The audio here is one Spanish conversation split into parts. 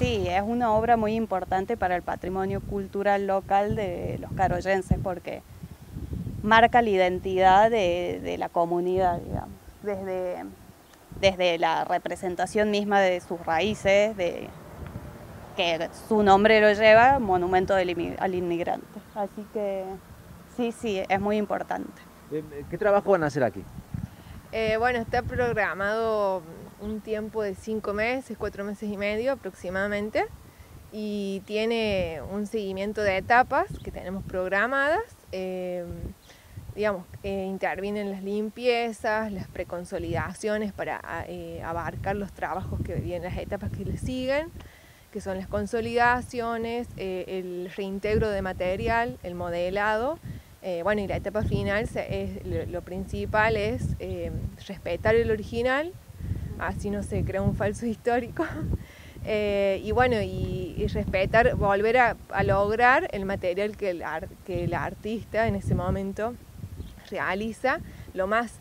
sí, es una obra muy importante para el patrimonio cultural local de los caroyenses porque marca la identidad de, la comunidad, digamos, desde, desde la representación misma de sus raíces, de que su nombre lo lleva, monumento al inmigrante. Así que sí, sí, es muy importante. Eh, ¿Qué trabajo van a hacer aquí? Eh, bueno, está programado un tiempo de cinco meses, cuatro meses y medio aproximadamente, y tiene un seguimiento de etapas que tenemos programadas. Eh, digamos, intervienen las limpiezas, las preconsolidaciones para abarcar los trabajos que vienen, las etapas que le siguen, que son las consolidaciones, el reintegro de material, el modelado eh, bueno, y la etapa final, es, lo, principal es eh, respetar el original, así no se crea un falso histórico. Eh, y bueno, y, respetar, volver a, lograr el material que el, artista en ese momento realiza lo más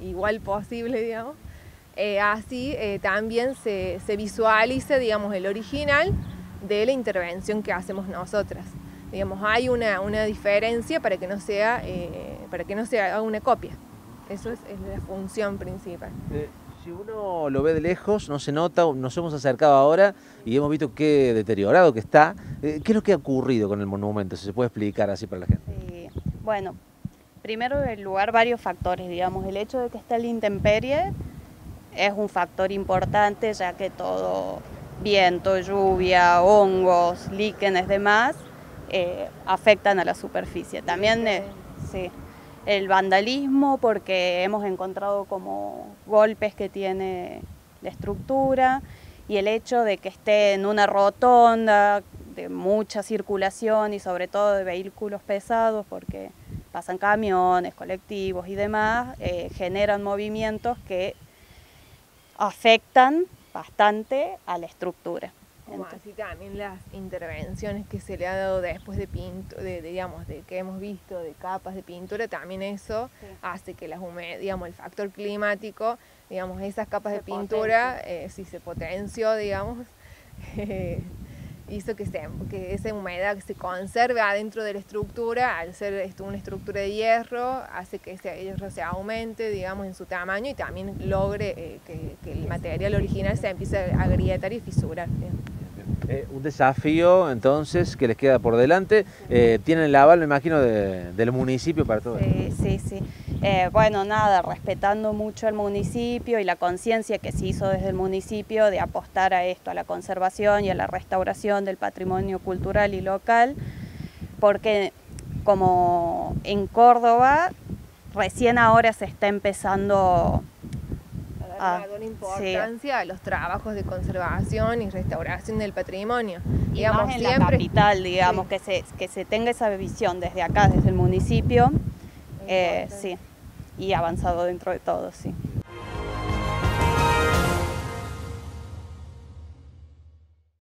igual posible, digamos. así también se, se visualiza, digamos, el original de la intervención que hacemos nosotras. Digamos, hay una, una diferencia para que no sea, eh, para que no sea una copia. Eso es, la función principal. Eh, si uno lo ve de lejos, no se nota, nos hemos acercado ahora y hemos visto qué deteriorado que está. Eh, ¿Qué es lo que ha ocurrido con el monumento? Si se puede explicar así para la gente. bueno, primero en lugar varios factores, digamos, el hecho de que esté la intemperie es un factor importante ya que todo viento, lluvia, hongos, líquenes, demás, eh, afectan a la superficie. También eh, sí, el vandalismo, porque hemos encontrado como golpes que tiene la estructura y el hecho de que esté en una rotonda de mucha circulación y sobre todo de vehículos pesados, porque pasan camiones, colectivos y demás, eh, generan movimientos que afectan bastante a la estructura. Como así también las intervenciones que se le ha dado después de pintura, de, digamos, de que hemos visto de capas de pintura, también eso hace que las digamos, el factor climático, digamos, esas capas de pintura, eh, si se potenció, digamos, hizo que, se, que esa humedad se conserve adentro de la estructura, al ser esto una estructura de hierro, hace que ese hierro se aumente, digamos, en su tamaño y también logre eh, que, que, el material original se empiece a agrietar y fisurar. Eh, un desafío entonces que les queda por delante. Eh, tienen el aval, me imagino, del municipio para todo Sí, sí, sí. Eh, bueno, nada, respetando mucho el municipio y la conciencia que se hizo desde el municipio de apostar a esto, a la conservación y a la restauración del patrimonio cultural y local, porque como en Córdoba recién ahora se está empezando ah, importancia a los trabajos de conservación y restauración del patrimonio. Y digamos, más en siempre, la capital, digamos, que, se, que se tenga esa visión desde acá, desde el municipio, eh, sí, y avanzado dentro de todo, sí.